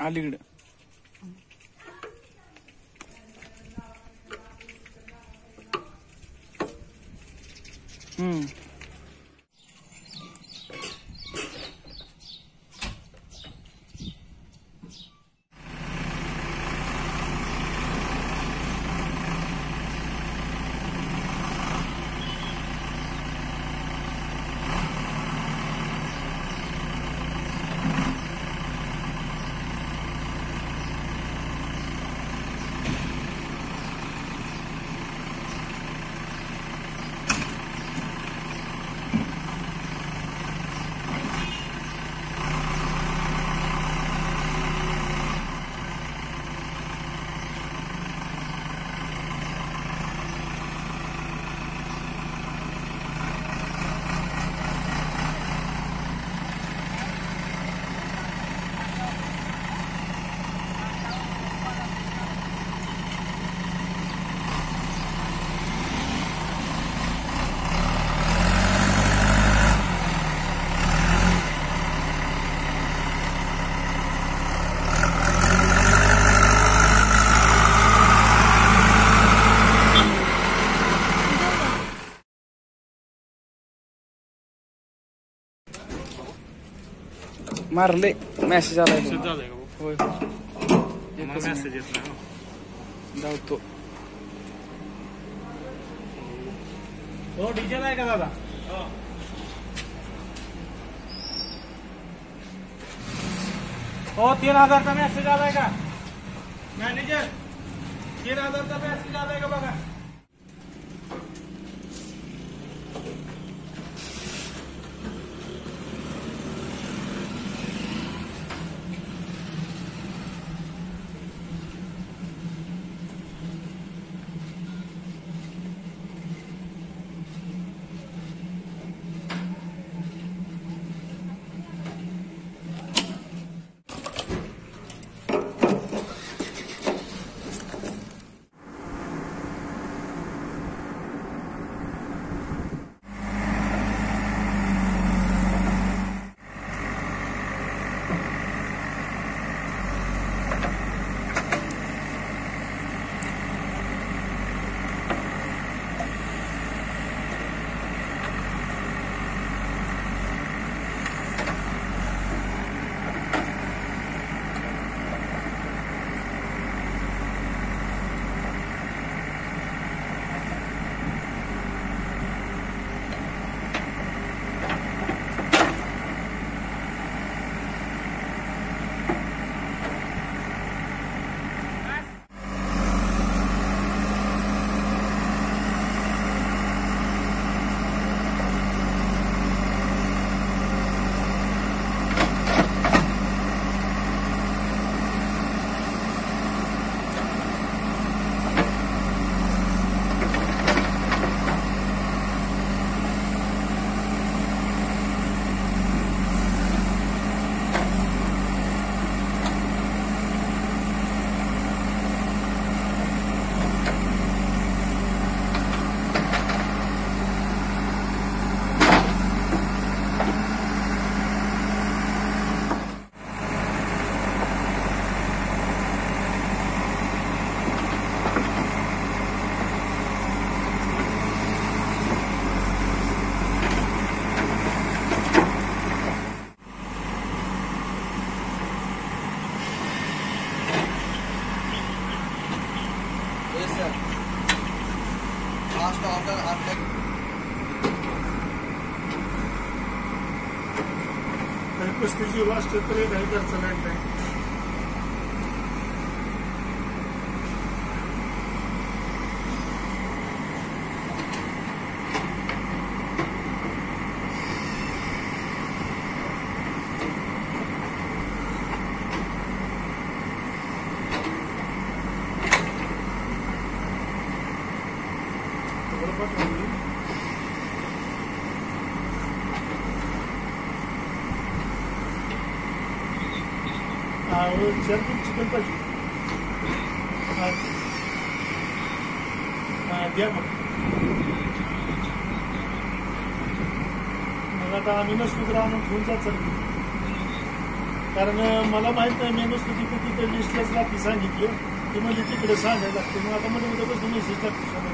അലിഗഡ് ഉം. मारले मेसेज आलाय. झालाय का? होय एकच मेसेज येत नाही हो. धावतो हो डिझेल आहे का दादा हो तीन हजारचा मेसेज आलाय का मॅनेजर तीन हजारचा मेसेज आलाय का बघा Last order after पस्तीसची लास्ट तरी नाही खर्च नाही चार किलो चिकन पाहिजे द्या मग. मग आता आम्ही नसलो तर आणून ठेवून जात कारण मला माहीत नाही मी नुसतं किती तिथे लिस्टलाच रात्री सांगितली. ती म्हणजे तिकडे सांगायला लागते. मग आता मध्ये उद्यापासून मेसेज टाकतो